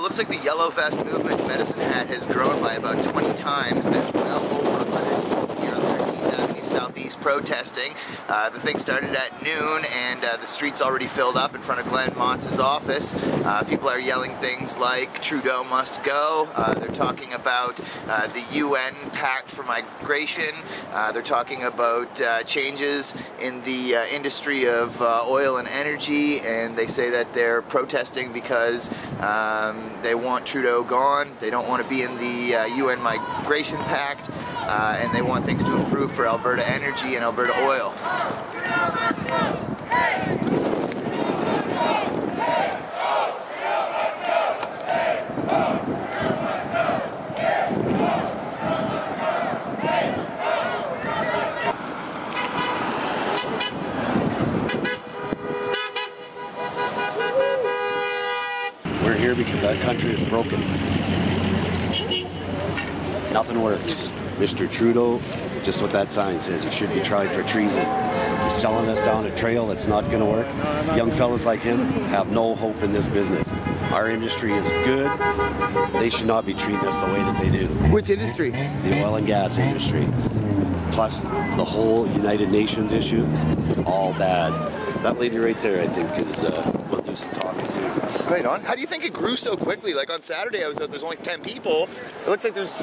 It looks like the Yellow Vest movement Medicine Hat has grown by about 20 times. There's well over 100 people here on 13th Avenue Southeast protesting. Uh, the thing started at noon and uh, the street's already filled up in front of Glen Motz's office. Uh, people are yelling things like Trudeau must go. Uh, they're talking about uh, the UN Pact for Migration. They're talking about changes in the industry of oil and energy and they say that they're protesting because um, they want Trudeau gone. They don't want to be in the UN Migration Pact, uh, and they want things to improve for Alberta Energy and Alberta Oil. We're here because our country is broken. Nothing works. Mr. Trudeau, just what that sign says, he should be tried for treason. He's selling us down a trail that's not going to work. Young fellas like him have no hope in this business. Our industry is good. They should not be treating us the way that they do. Which industry? The oil and gas industry. Plus the whole United Nations issue, all bad. That lady right there, I think, is uh, we'll do some talking to. Right on. How do you think it grew so quickly? Like on Saturday, I was out. There's only 10 people. It looks like there's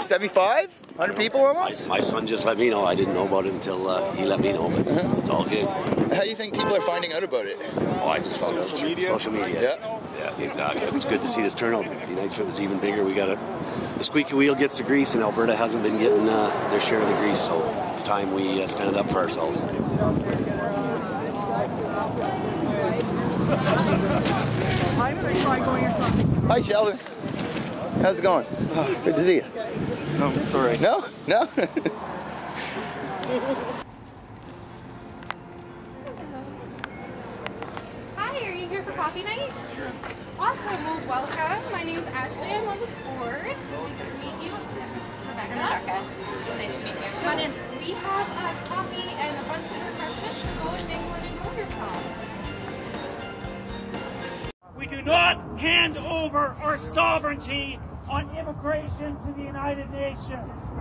75, 100 people almost. My, my, son just let me know. I didn't know about it until uh, he let me know. But uh-huh. it's all good. How do you think people are finding out about it? Oh, I just found social out. media. Social media. Yeah. Yeah, exactly. It's good to see this turnout. It'd be nice if it was even bigger. We got a the squeaky wheel gets the grease, and Alberta hasn't been getting uh, their share of the grease. So it's time we uh, stand up for ourselves. Hi, Sheldon. How's it going? Oh. Good to see you. No, sorry. No? No? Hi, are you here for coffee night? Sure. Awesome. Well, welcome. My name's Ashley. I'm on the board. Nice to meet you. Rebecca. Rebecca. Nice to meet you. Come on in. We have uh, coffee and a bunch of refreshments. Go and mingle and enjoy yourself. We do not hand over our sovereignty on immigration to the United Nations.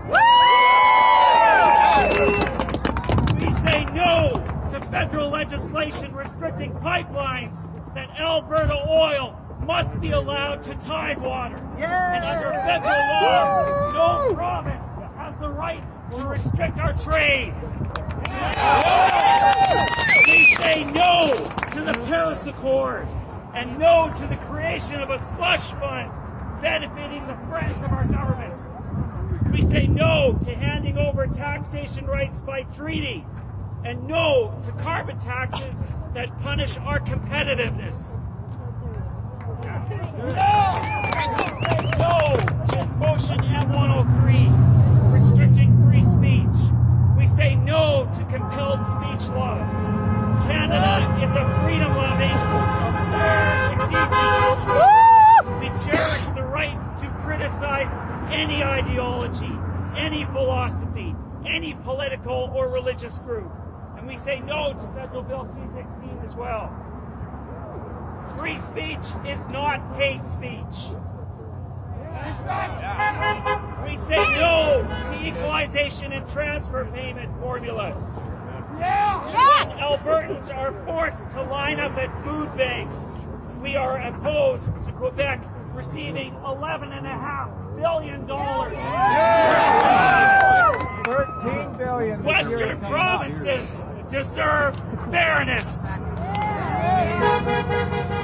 We say no to federal legislation restricting pipelines that Alberta Oil must be allowed to Tidewater. And under federal law, no province has the right to restrict our trade. We say no to the Paris Accord and no to the creation of a slush fund benefiting the friends of our government. We say no to handing over taxation rights by treaty and no to carbon taxes that punish our competitiveness. And criticize any ideology, any philosophy, any political or religious group. And we say no to Federal Bill C-16 as well. Free speech is not hate speech. We say no to equalization and transfer payment formulas. When Albertans are forced to line up at food banks, we are opposed to Quebec receiving $11.5 billion. Yes. 13 billion. Western provinces deserve fairness.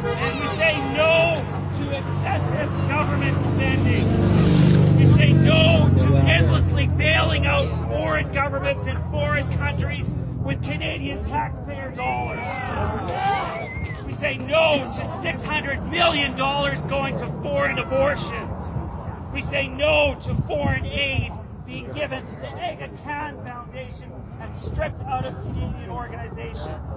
And we say no to excessive government spending. We say no to endlessly bailing out foreign governments in foreign countries with Canadian taxpayer dollars. We say no to $600 million going to foreign abortions. We say no to foreign aid being given to the Aga Khan Foundation and stripped out of Canadian organizations.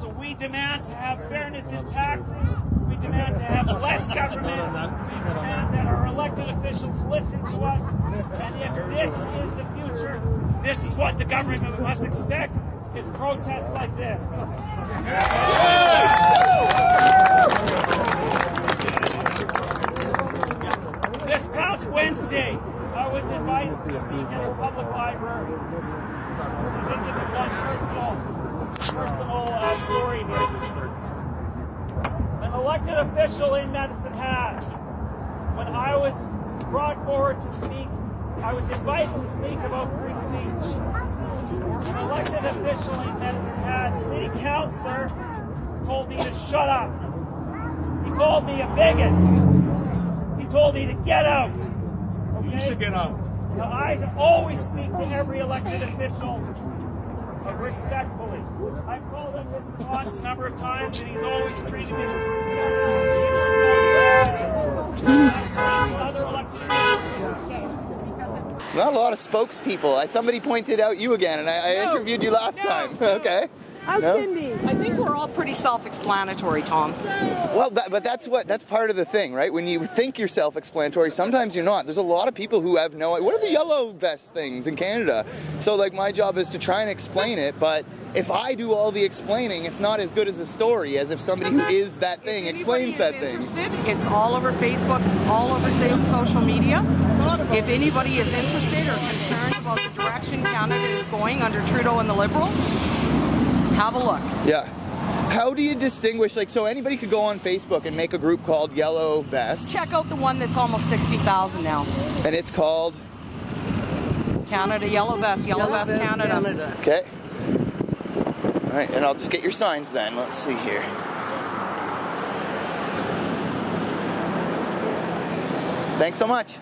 So we demand to have fairness in taxes. We demand to have less government. We demand that our elected officials listen to us. And if this is the future, this is what the government must expect, is protests like this. This past Wednesday, I was invited to speak at a public library. I'm going to give you one personal, personal uh, story here. An elected official in Medicine Hat, when I was brought forward to speak, I was invited to speak about free speech. An elected official in Medicine city councilor, told me to shut up. He called me a bigot. He told me to get out. Oh, you should get out. Now, I always speak to every elected official respectfully. I've called him this response a number of times, and he's always treated me with respect. Other elected officials with respect. Not a lot of spokespeople. I, somebody pointed out you again, and I, I interviewed you last time. okay. I'm No? Cindy. I think we're all pretty self-explanatory, Tom. Well, that, but that's what that's part of the thing, right? When you think you're self-explanatory, sometimes you're not. There's a lot of people who have no. What are the yellow vest things in Canada? So, like, my job is to try and explain it, but if I do all the explaining, it's not as good as a story as if somebody who is that thing If explains that anybody thing. it's all over Facebook. It's all over social media. If anybody is interested or concerned about the direction Canada is going under Trudeau and the Liberals, have a look. Yeah. How do you distinguish? Like, so anybody could go on Facebook and make a group called Yellow Vests. Check out the one that's almost 60,000 now. And it's called. Canada Yellow Vest, Yellow, Vest, Canada. Okay. All right, and I'll just get your signs then. Let's see here. Thanks so much.